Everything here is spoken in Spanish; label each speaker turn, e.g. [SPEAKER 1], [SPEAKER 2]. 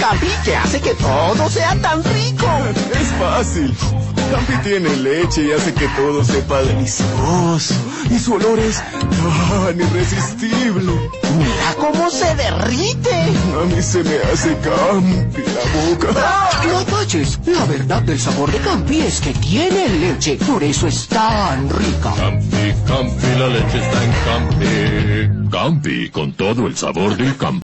[SPEAKER 1] Campi que hace que todo sea tan rico.
[SPEAKER 2] Es fácil. Campi tiene leche y hace que todo sepa delicioso. Y su olor es tan irresistible.
[SPEAKER 1] Mira cómo se derrite.
[SPEAKER 2] A mí se me hace Campi la boca.
[SPEAKER 1] No taches. La verdad del sabor de Campi es que tiene leche. Por eso es tan rica.
[SPEAKER 3] Campi, Campi, la leche está en Campi. Campi, con todo el sabor de Campi.